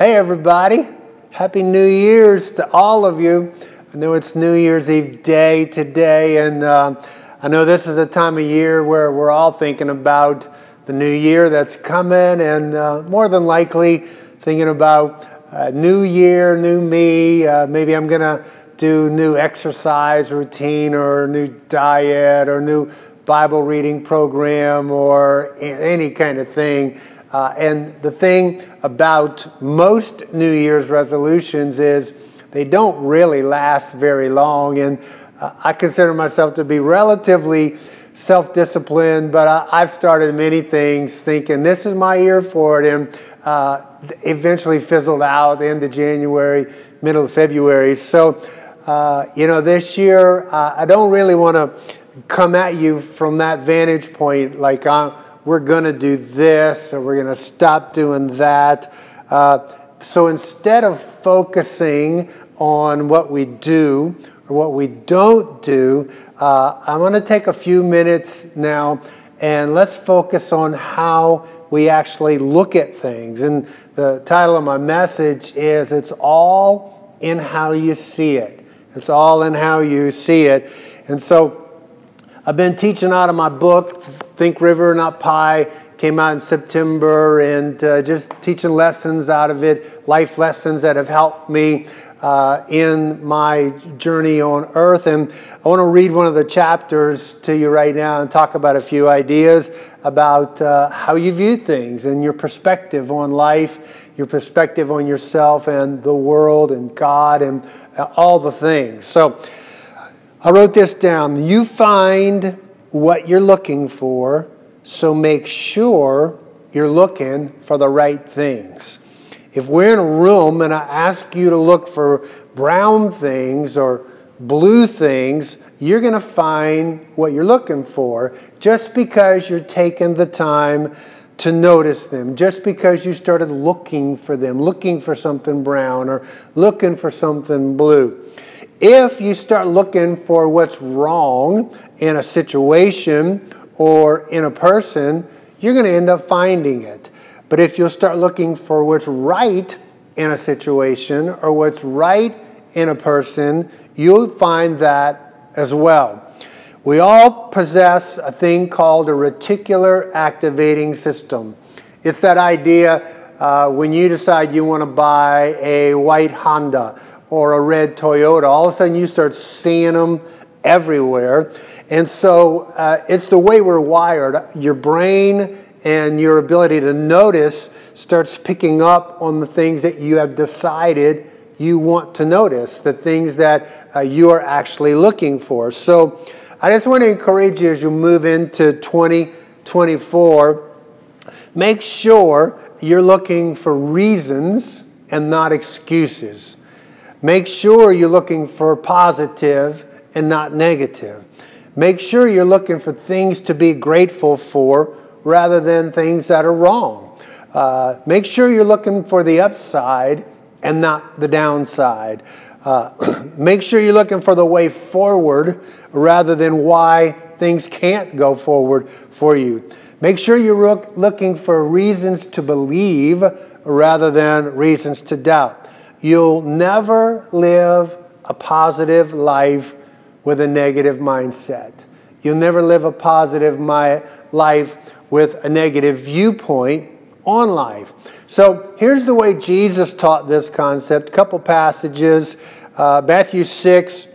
Hey, everybody. Happy New Year's to all of you. I know it's New Year's Eve day today, and uh, I know this is a time of year where we're all thinking about the new year that's coming, and uh, more than likely thinking about uh, new year, new me. Uh, maybe I'm going to do new exercise routine or new diet or new Bible reading program or any kind of thing. Uh, and the thing about most New Year's resolutions is they don't really last very long. And uh, I consider myself to be relatively self disciplined, but I, have started many things thinking this is my year for it. And uh, eventually fizzled out end of January, middle of February. So, uh, you know, this year uh, I don't really want to come at you from that vantage point like I'm we're going to do this or we're going to stop doing that. Uh, so instead of focusing on what we do or what we don't do, uh, I'm going to take a few minutes now and let's focus on how we actually look at things. And the title of my message is It's All in How You See It. It's all in how you see it. And so I've been teaching out of my book, Think River, Not Pie. Came out in September and uh, just teaching lessons out of it, life lessons that have helped me uh, in my journey on earth. And I want to read one of the chapters to you right now and talk about a few ideas about uh, how you view things and your perspective on life, your perspective on yourself and the world and God and uh, all the things. So, I wrote this down. You find what you're looking for, so make sure you're looking for the right things. If we're in a room and I ask you to look for brown things or blue things, you're going to find what you're looking for just because you're taking the time to notice them, just because you started looking for them, looking for something brown or looking for something blue. If you start looking for what's wrong in a situation or in a person, you're going to end up finding it. But if you'll start looking for what's right in a situation or what's right in a person, you'll find that as well. We all possess a thing called a reticular activating system. It's that idea uh, when you decide you want to buy a white Honda or a red Toyota, all of a sudden you start seeing them everywhere. And so uh, it's the way we're wired. Your brain and your ability to notice starts picking up on the things that you have decided you want to notice, the things that uh, you are actually looking for. So I just want to encourage you as you move into 2024, make sure you're looking for reasons and not excuses. Make sure you're looking for positive and not negative. Make sure you're looking for things to be grateful for rather than things that are wrong. Uh, make sure you're looking for the upside and not the downside. Uh, make sure you're looking for the way forward rather than why things can't go forward for you. Make sure you're look, looking for reasons to believe rather than reasons to doubt. You'll never live a positive life with a negative mindset. You'll never live a positive my, life with a negative viewpoint on life. So here's the way Jesus taught this concept. A couple passages. Uh, Matthew 6,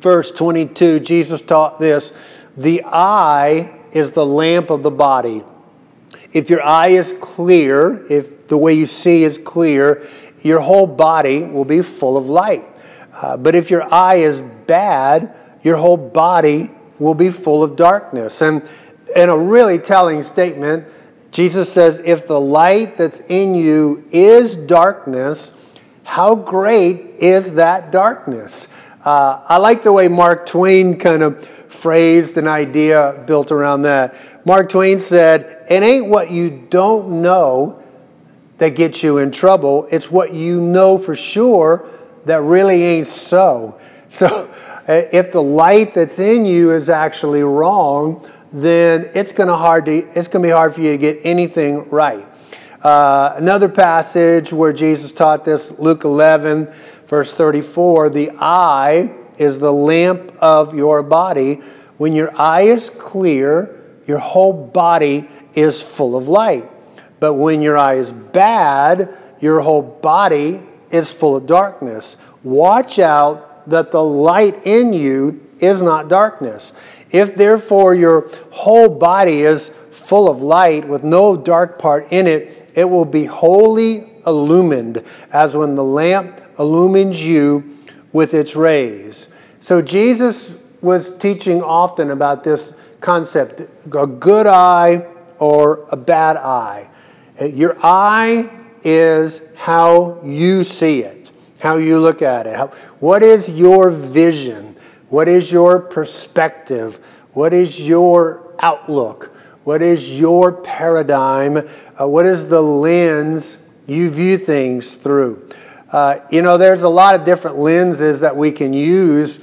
verse 22, Jesus taught this The eye is the lamp of the body. If your eye is clear, if the way you see is clear, your whole body will be full of light. Uh, but if your eye is bad, your whole body will be full of darkness. And in a really telling statement, Jesus says, If the light that's in you is darkness, how great is that darkness? Uh, I like the way Mark Twain kind of phrased an idea built around that. Mark Twain said, It ain't what you don't know that gets you in trouble. It's what you know for sure that really ain't so. So if the light that's in you is actually wrong, then it's going to hard to, it's going to be hard for you to get anything right. Uh, another passage where Jesus taught this, Luke 11, verse 34 the eye is the lamp of your body. When your eye is clear, your whole body is full of light. But when your eye is bad, your whole body is full of darkness. Watch out that the light in you is not darkness. If therefore your whole body is full of light with no dark part in it, it will be wholly illumined, as when the lamp illumines you with its rays. So Jesus was teaching often about this concept a good eye or a bad eye. Your eye is how you see it, how you look at it. How, what is your vision? What is your perspective? What is your outlook? What is your paradigm? Uh, what is the lens you view things through? Uh, you know, there's a lot of different lenses that we can use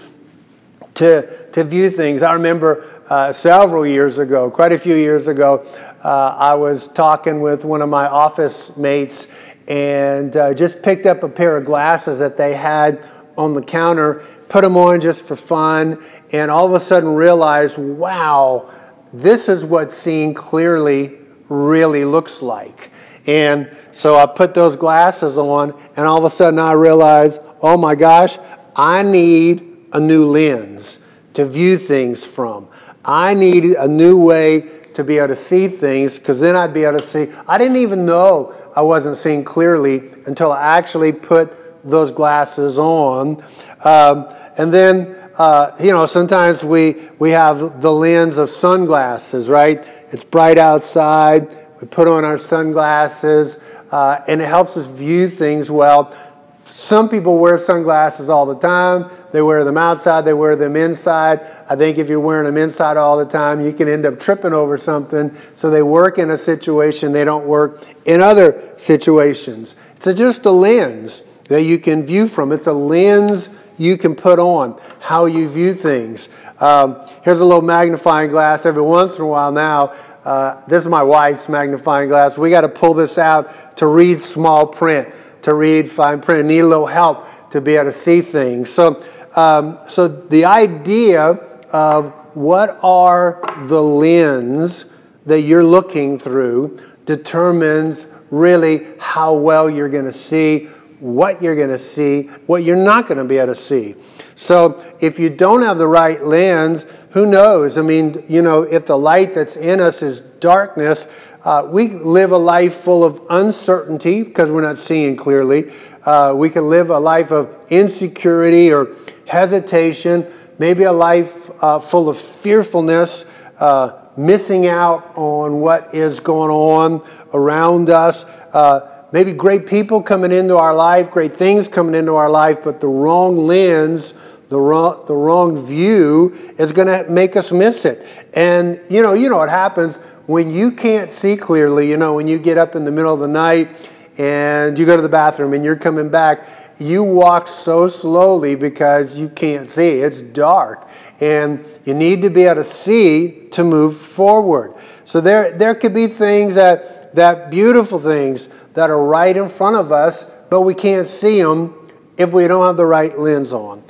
to, to view things. I remember uh, several years ago, quite a few years ago, uh, I was talking with one of my office mates and uh, just picked up a pair of glasses that they had on the counter, put them on just for fun, and all of a sudden realized, wow, this is what seeing clearly really looks like. And so I put those glasses on, and all of a sudden I realized, oh my gosh, I need a new lens to view things from. I need a new way to be able to see things because then I'd be able to see. I didn't even know I wasn't seeing clearly until I actually put those glasses on. Um, and then uh, you know, sometimes we, we have the lens of sunglasses, right? It's bright outside. We put on our sunglasses, uh, and it helps us view things well. Some people wear sunglasses all the time. They wear them outside, they wear them inside. I think if you're wearing them inside all the time, you can end up tripping over something. So they work in a situation, they don't work in other situations. It's just a lens that you can view from. It's a lens you can put on, how you view things. Um, here's a little magnifying glass every once in a while now. Uh, this is my wife's magnifying glass. We got to pull this out to read small print, to read fine print. Need a little help to be able to see things. So, um, so the idea of what are the lens that you're looking through determines really how well you're going to see what you're going to see, what you're not going to be able to see. So if you don't have the right lens, who knows? I mean, you know, if the light that's in us is darkness, uh, we live a life full of uncertainty because we're not seeing clearly. Uh, we can live a life of insecurity or hesitation, maybe a life uh, full of fearfulness, uh, missing out on what is going on around us uh, maybe great people coming into our life, great things coming into our life, but the wrong lens, the wrong, the wrong view is going to make us miss it. And you know, you know what happens when you can't see clearly, you know, when you get up in the middle of the night and you go to the bathroom and you're coming back, you walk so slowly because you can't see. It's dark. And you need to be able to see to move forward. So there, there could be things that, that beautiful things that are right in front of us, but we can't see them if we don't have the right lens on.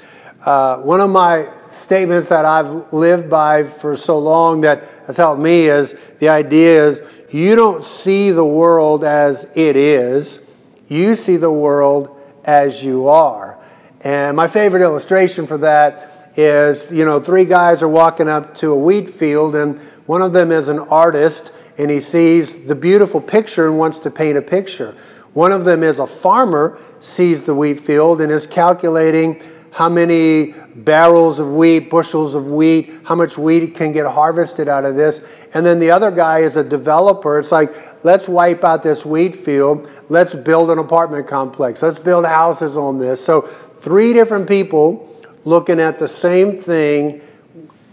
Uh, one of my statements that I've lived by for so long that has helped me is the idea is you don't see the world as it is, you see the world as you are. And my favorite illustration for that is, you know, three guys are walking up to a wheat field, and one of them is an artist, and he sees the beautiful picture and wants to paint a picture. One of them is a farmer, sees the wheat field and is calculating how many barrels of wheat, bushels of wheat, how much wheat can get harvested out of this. And then the other guy is a developer. It's like, let's wipe out this wheat field. Let's build an apartment complex. Let's build houses on this. So, three different people looking at the same thing,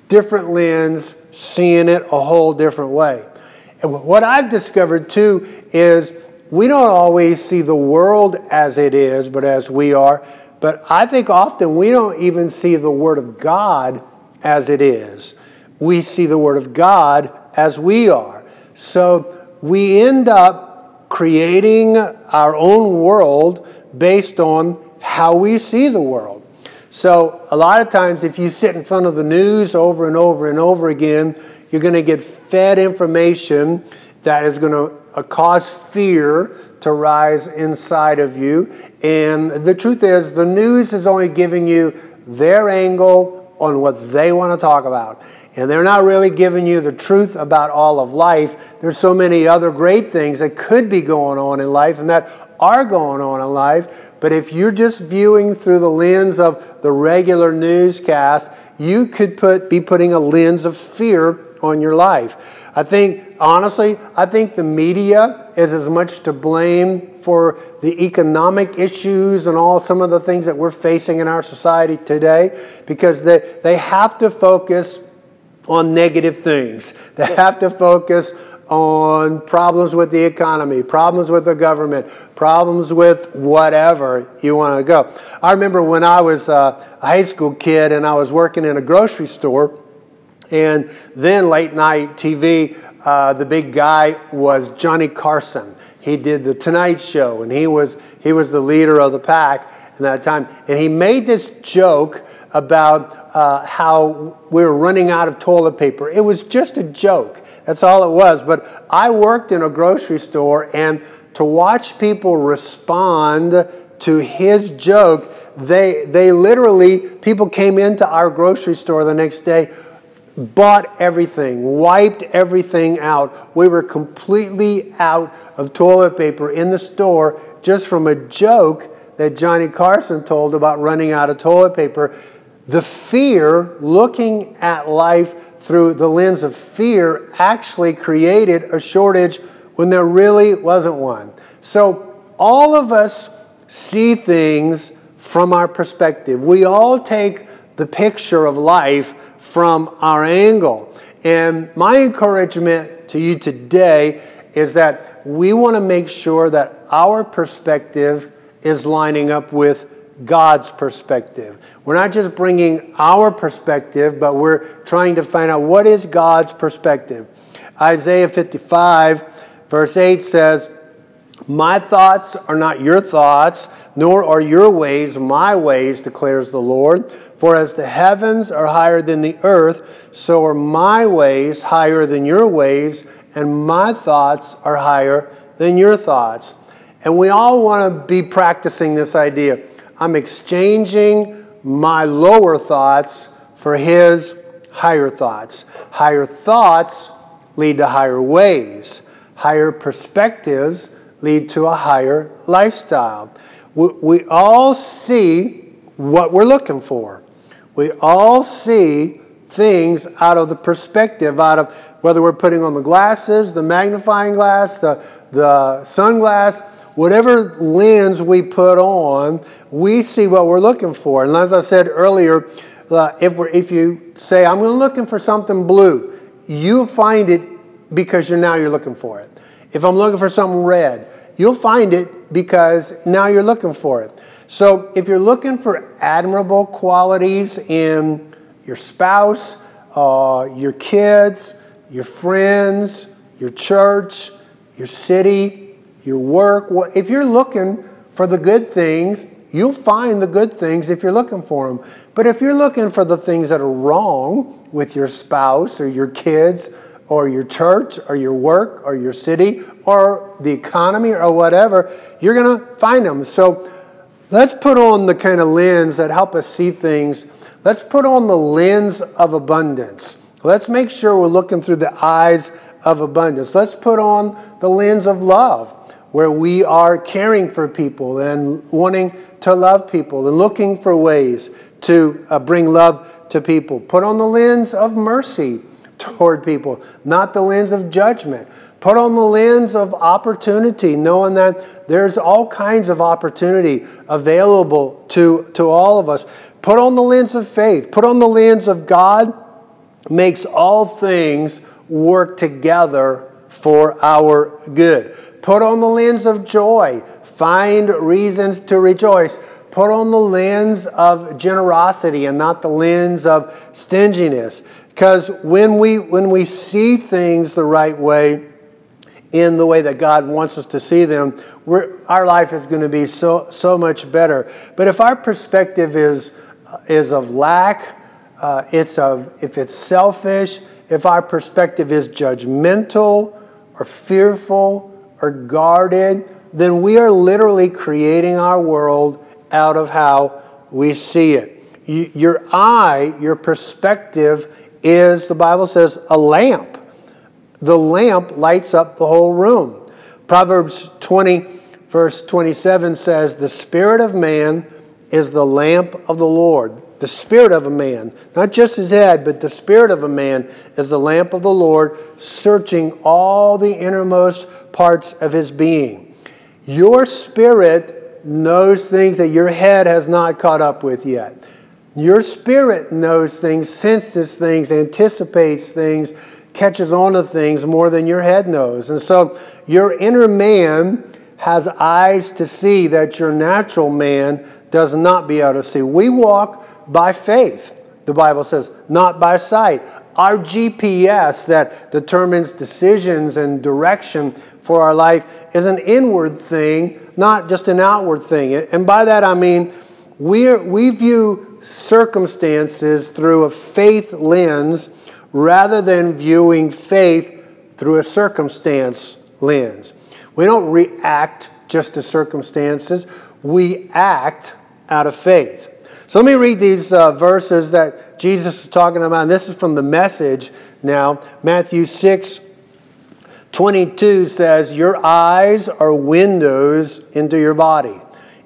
different lens, seeing it a whole different way. And what I've discovered too is we don't always see the world as it is, but as we are. But I think often we don't even see the Word of God as it is. We see the Word of God as we are. So we end up creating our own world based on how we see the world. So, a lot of times, if you sit in front of the news over and over and over again, you're going to get fed information that is going to cause fear to rise inside of you. And the truth is, the news is only giving you their angle on what they want to talk about. And they're not really giving you the truth about all of life. There's so many other great things that could be going on in life and that are going on in life. But if you're just viewing through the lens of the regular newscast, you could put, be putting a lens of fear on your life. I think, honestly, I think the media is as much to blame for the economic issues and all some of the things that we're facing in our society today because they, they have to focus on negative things. They have to focus on problems with the economy, problems with the government, problems with whatever you want to go. I remember when I was uh, a high school kid and I was working in a grocery store, and then late night TV, uh, the big guy was Johnny Carson. He did the Tonight Show, and he was he was the leader of the pack at that time. And he made this joke about uh, how we were running out of toilet paper. It was just a joke. That's all it was. But I worked in a grocery store, and to watch people respond to his joke, they, they literally, people came into our grocery store the next day, bought everything, wiped everything out. We were completely out of toilet paper in the store just from a joke that Johnny Carson told about running out of toilet paper. The fear, looking at life through the lens of fear, actually created a shortage when there really wasn't one. So, all of us see things from our perspective. We all take the picture of life from our angle. And my encouragement to you today is that we want to make sure that our perspective is lining up with God's perspective. We're not just bringing our perspective, but we're trying to find out what is God's perspective. Isaiah 55, verse 8 says, My thoughts are not your thoughts, nor are your ways my ways, declares the Lord. For as the heavens are higher than the earth, so are my ways higher than your ways, and my thoughts are higher than your thoughts. And we all want to be practicing this idea. I'm exchanging my lower thoughts for his higher thoughts. Higher thoughts lead to higher ways. Higher perspectives lead to a higher lifestyle. We, we all see what we're looking for. We all see things out of the perspective, out of whether we're putting on the glasses, the magnifying glass, the, the sunglass, whatever lens we put on, we see what we're looking for. And as I said earlier, uh, if, if you say, I'm looking for something blue, you'll find it because you're now you're looking for it. If I'm looking for something red, you'll find it because now you're looking for it. So if you're looking for admirable qualities in your spouse, uh, your kids, your friends, your church, your city, your work. If you're looking for the good things, you'll find the good things if you're looking for them. But if you're looking for the things that are wrong with your spouse or your kids or your church or your work or your city or the economy or whatever, you're going to find them. So let's put on the kind of lens that help us see things. Let's put on the lens of abundance. Let's make sure we're looking through the eyes of abundance. Let's put on the lens of love where we are caring for people and wanting to love people and looking for ways to uh, bring love to people. Put on the lens of mercy toward people, not the lens of judgment. Put on the lens of opportunity, knowing that there's all kinds of opportunity available to, to all of us. Put on the lens of faith. Put on the lens of God makes all things work together for our good. Put on the lens of joy. Find reasons to rejoice. Put on the lens of generosity and not the lens of stinginess. Because when we, when we see things the right way, in the way that God wants us to see them, our life is going to be so, so much better. But if our perspective is, is of lack, uh, it's of, if it's selfish, if our perspective is judgmental or fearful or guarded, then we are literally creating our world out of how we see it. Your eye, your perspective is, the Bible says, a lamp. The lamp lights up the whole room. Proverbs 20, verse 27 says, The spirit of man is the lamp of the Lord. The spirit of a man, not just his head, but the spirit of a man is the lamp of the Lord, searching all the innermost parts of his being. Your spirit knows things that your head has not caught up with yet. Your spirit knows things, senses things, anticipates things, catches on to things more than your head knows. And so your inner man has eyes to see that your natural man does not be able to see. We walk by faith, the Bible says, not by sight. Our GPS that determines decisions and direction for our life is an inward thing, not just an outward thing. And by that I mean we we view circumstances through a faith lens rather than viewing faith through a circumstance lens. We don't react just to circumstances, we act out of faith. So let me read these uh, verses that Jesus is talking about. And this is from the message now. Matthew 6 22 says, Your eyes are windows into your body.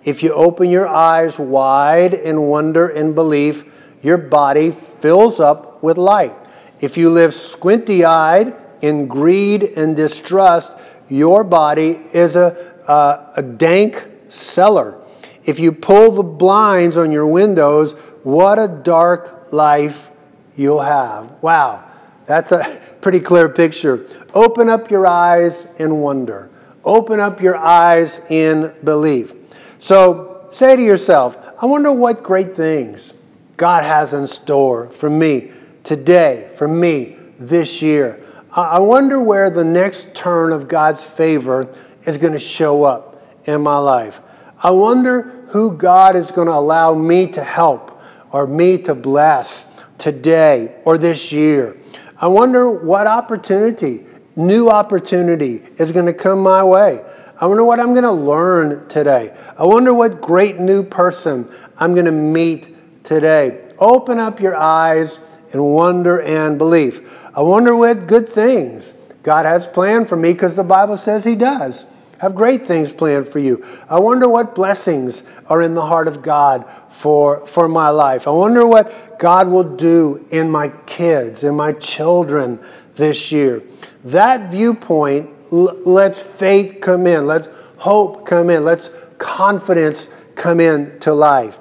If you open your eyes wide in wonder and belief, your body fills up with light. If you live squinty eyed in greed and distrust, your body is a, a, a dank cellar. If you pull the blinds on your windows, what a dark life you'll have. Wow, that's a pretty clear picture. Open up your eyes in wonder, open up your eyes in belief. So say to yourself, I wonder what great things God has in store for me today, for me this year. I wonder where the next turn of God's favor is going to show up in my life. I wonder who God is going to allow me to help or me to bless today or this year. I wonder what opportunity, new opportunity, is going to come my way. I wonder what I'm going to learn today. I wonder what great new person I'm going to meet today. Open up your eyes in wonder and belief. I wonder what good things God has planned for me because the Bible says He does. Have great things planned for you. I wonder what blessings are in the heart of God for, for my life. I wonder what God will do in my kids, in my children this year. That viewpoint let's faith come in. Let's hope come in. Let's confidence come in to life.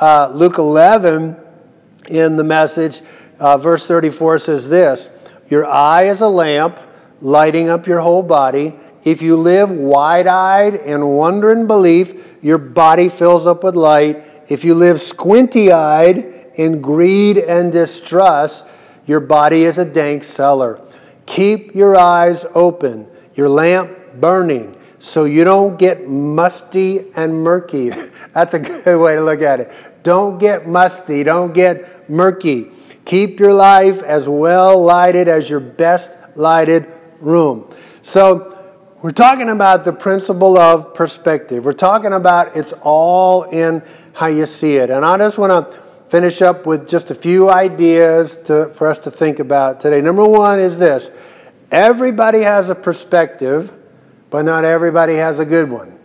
Uh, Luke 11 in the message, uh, verse 34 says this Your eye is a lamp lighting up your whole body. If you live wide eyed and wonder and belief, your body fills up with light. If you live squinty eyed in greed and distrust, your body is a dank cellar. Keep your eyes open your lamp burning so you don't get musty and murky. That's a good way to look at it. Don't get musty, don't get murky. Keep your life as well lighted as your best lighted room. So, we're talking about the principle of perspective. We're talking about it's all in how you see it. And I just want to finish up with just a few ideas to, for us to think about today. Number one is this Everybody has a perspective, but not everybody has a good one.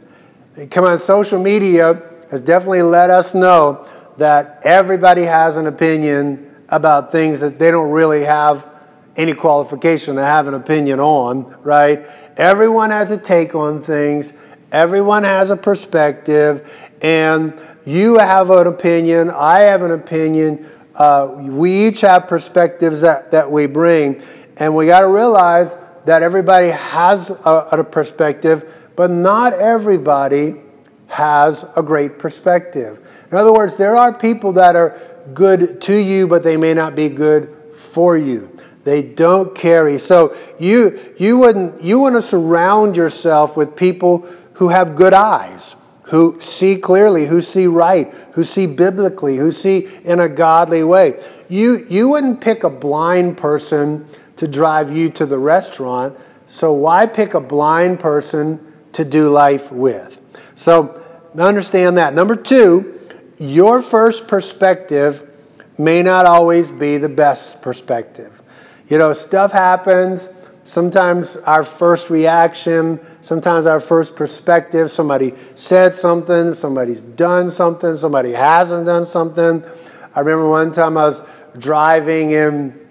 Come on, social media has definitely let us know that everybody has an opinion about things that they don't really have any qualification to have an opinion on, right? Everyone has a take on things, everyone has a perspective, and you have an opinion, I have an opinion. Uh, we each have perspectives that, that we bring. And we got to realize that everybody has a, a perspective, but not everybody has a great perspective. In other words, there are people that are good to you, but they may not be good for you. They don't carry. So you you wouldn't you want to surround yourself with people who have good eyes, who see clearly, who see right, who see biblically, who see in a godly way. You you wouldn't pick a blind person to drive you to the restaurant. So why pick a blind person to do life with? So understand that. Number 2, your first perspective may not always be the best perspective. You know, stuff happens. Sometimes our first reaction, sometimes our first perspective, somebody said something, somebody's done something, somebody hasn't done something. I remember one time I was driving in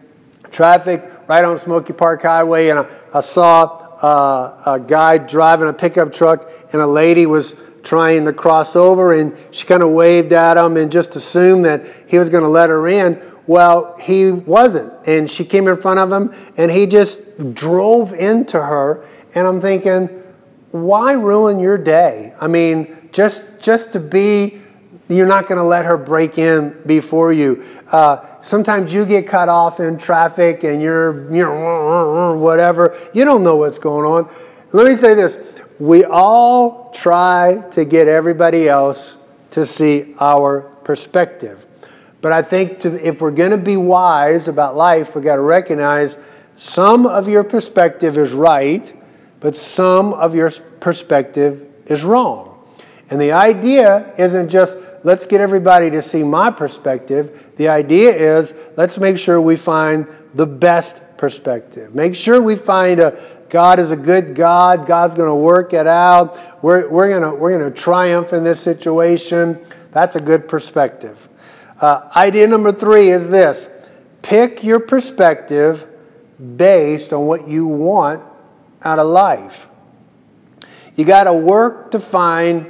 traffic right on Smoky Park Highway and I, I saw uh, a guy driving a pickup truck and a lady was trying to cross over and she kind of waved at him and just assumed that he was going to let her in. Well, he wasn't. And she came in front of him and he just drove into her. And I'm thinking, why ruin your day? I mean, just, just to be, you're not going to let her break in before you. Uh, sometimes you get cut off in traffic and you're, you know, whatever. You don't know what's going on. Let me say this we all try to get everybody else to see our perspective. But I think to, if we're going to be wise about life, we've got to recognize some of your perspective is right, but some of your perspective is wrong. And the idea isn't just let's get everybody to see my perspective. The idea is let's make sure we find the best perspective. Make sure we find a God is a good God. God's going to work it out. We're, we're going we're gonna triumph in this situation. That's a good perspective. Uh, idea number three is this pick your perspective based on what you want out of life. You got to work to find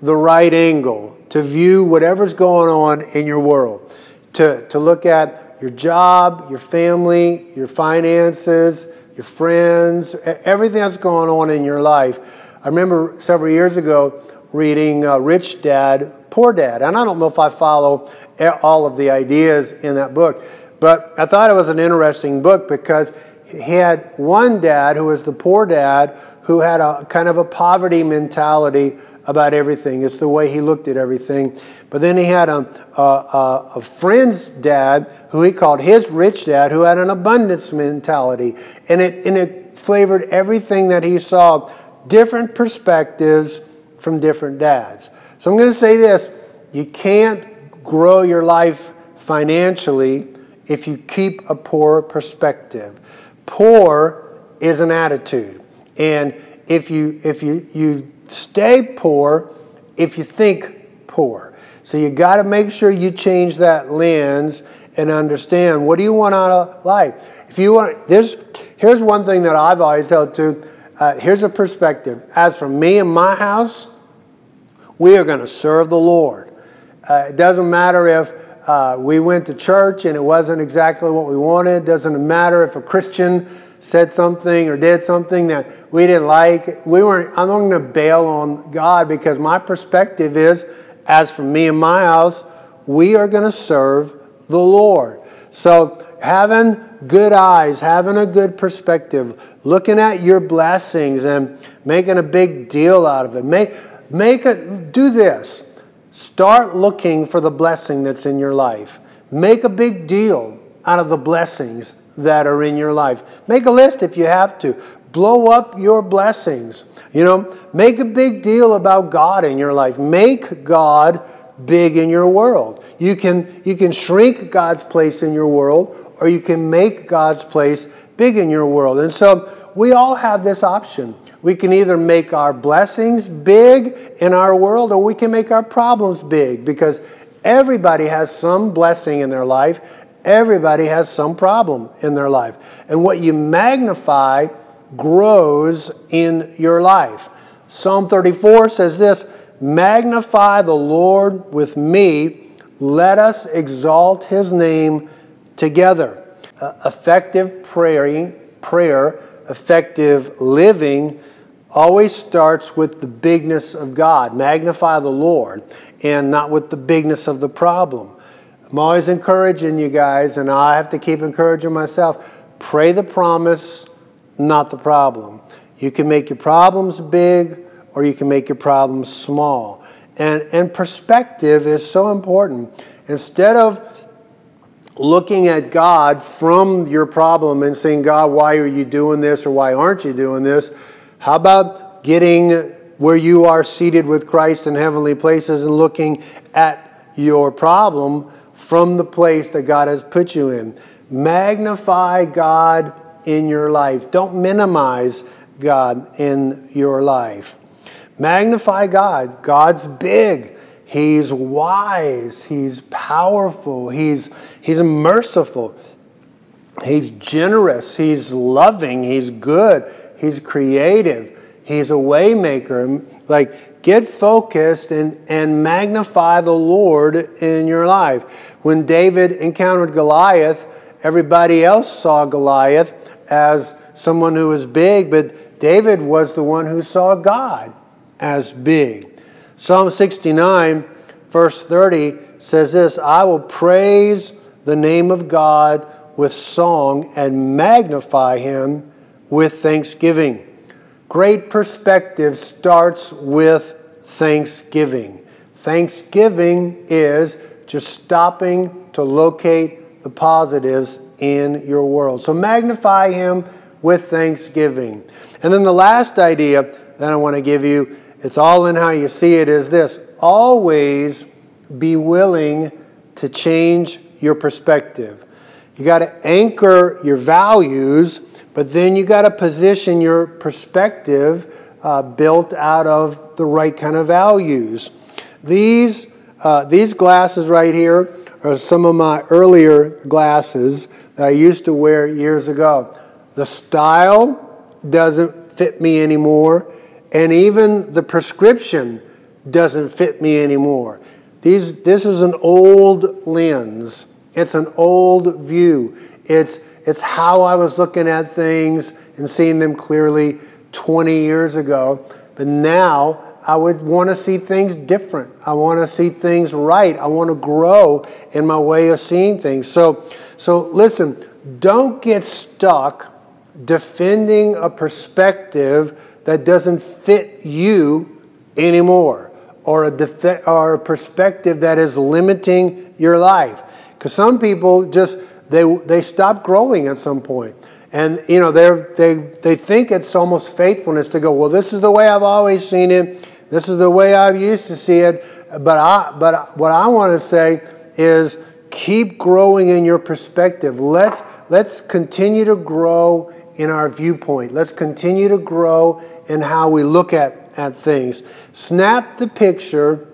the right angle to view whatever's going on in your world, to, to look at your job, your family, your finances your friends, everything that's going on in your life. I remember several years ago reading uh, Rich Dad, Poor Dad, and I don't know if I follow all of the ideas in that book, but I thought it was an interesting book because he had one dad who was the poor dad who had a kind of a poverty mentality about everything. It's the way he looked at everything. But then he had a, a, a, friend's dad who he called his rich dad who had an abundance mentality. And it, and it flavored everything that he saw, different perspectives from different dads. So I'm going to say this you can't grow your life financially if you keep a poor perspective. Poor is an attitude. And if you if you, you stay poor if you think poor. So you got to make sure you change that lens and understand what do you want out of life. If you want, there's here's one thing that I've always held to. Uh, here's a perspective. As for me and my house, we are going to serve the Lord. Uh, it doesn't matter if uh, we went to church and it wasn't exactly what we wanted. It doesn't matter if a Christian said something or did something that we didn't like. We weren't, I'm not going to bail on God because my perspective is, as for me and my house, we are going to serve the Lord. So having good eyes, having a good perspective, looking at your blessings and making a big deal out of it. Make, make it, do this. Start looking for the blessing that's in your life. Make a big deal out of the blessings that are in your life. Make a list if you have to. Blow up your blessings. You know, make a big deal about God in your life. Make God big in your world. You can you can shrink God's place in your world or you can make God's place big in your world. And so we all have this option. We can either make our blessings big in our world or we can make our problems big because everybody has some blessing in their life Everybody has some problem in their life. And what you magnify grows in your life. Psalm 34 says this Magnify the Lord with me, let us exalt his name together. Uh, effective praying, prayer, effective living always starts with the bigness of God. Magnify the Lord and not with the bigness of the problem. I'm always encouraging you guys, and I have to keep encouraging myself. Pray the promise, not the problem. You can make your problems big or you can make your problems small. And, and perspective is so important. Instead of looking at God from your problem and saying, God, why are you doing this or why aren't you doing this? How about getting where you are seated with Christ in heavenly places and looking at your problem from the place that God has put you in? Magnify God in your life. Don't minimize God in your life. Magnify God. God's big. He's wise. He's powerful. He's, he's merciful. He's generous. He's loving. He's good. He's creative. He's a waymaker. Like, get focused and, and magnify the Lord in your life. When David encountered Goliath, everybody else saw Goliath as someone who was big, but David was the one who saw God as big. Psalm 69, verse 30 says this I will praise the name of God with song and magnify him with thanksgiving. Great perspective starts with thanksgiving. Thanksgiving is just stopping to locate the positives in your world. So magnify him with thanksgiving. And then the last idea that I want to give you it's all in how you see it is this always be willing to change your perspective. You got to anchor your values, but then you got to position your perspective uh, built out of the right kind of values. These, uh, these glasses right here are some of my earlier glasses that I used to wear years ago. The style doesn't fit me anymore and even the prescription doesn't fit me anymore. These, this is an old lens. It's an old view. It's, it's how I was looking at things and seeing them clearly 20 years ago. But now I would want to see things different. I want to see things right. I want to grow in my way of seeing things. So, so listen, don't get stuck defending a perspective that doesn't fit you anymore or a, or a perspective that is limiting your life. Because some people just, they, they stop growing at some point. And, you know, they they, they think it's almost faithfulness to go, well, this is the way I've always seen it. This is the way I've used to see it. But, I, but what I want to say is keep growing in your perspective. Let's, let's continue to grow in our viewpoint. Let's continue to grow in how we look at, at things. Snap the picture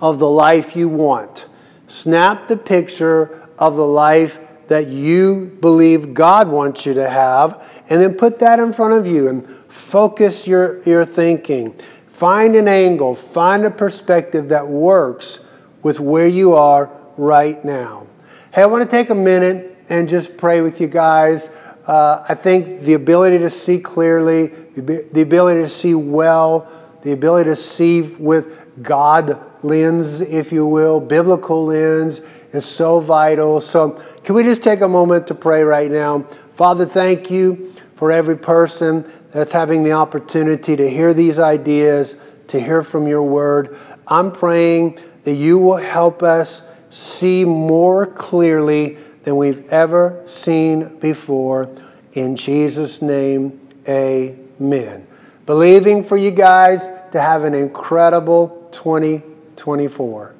of the life you want. Snap the picture of the life that you believe God wants you to have, and then put that in front of you and focus your, your thinking. Find an angle, find a perspective that works with where you are right now. Hey, I want to take a minute and just pray with you guys. Uh, I think the ability to see clearly, the ability to see well, the ability to see with God lens, if you will, biblical lens, is so vital. So, can we just take a moment to pray right now? Father, thank you for every person that's having the opportunity to hear these ideas, to hear from your word. I'm praying that you will help us see more clearly than we've ever seen before. In Jesus' name, amen. Believing for you guys to have an incredible 2024.